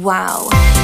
Wow.